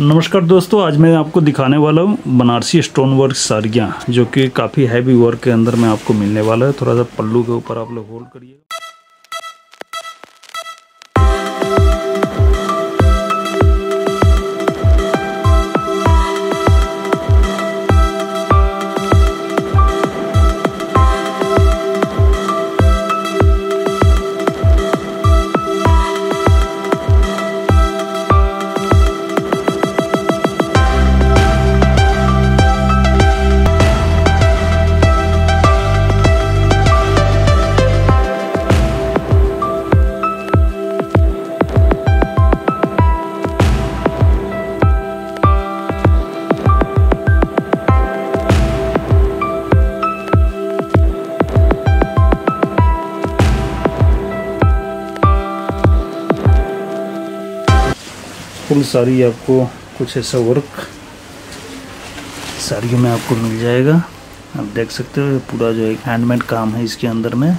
नमस्कार दोस्तों, आज मैं आपको दिखाने वाला हूँ बनारसी स्टोन वर्क साड़ियाँ जो कि काफ़ी हैवी वर्क के अंदर में आपको मिलने वाला है। थोड़ा सा पल्लू के ऊपर आप लोग होल्ड करिए। फुल साड़ी आपको कुछ ऐसा वर्क साड़ियों में आपको मिल जाएगा। आप देख सकते हो पूरा जो एक हैंडमेड काम है इसके अंदर में।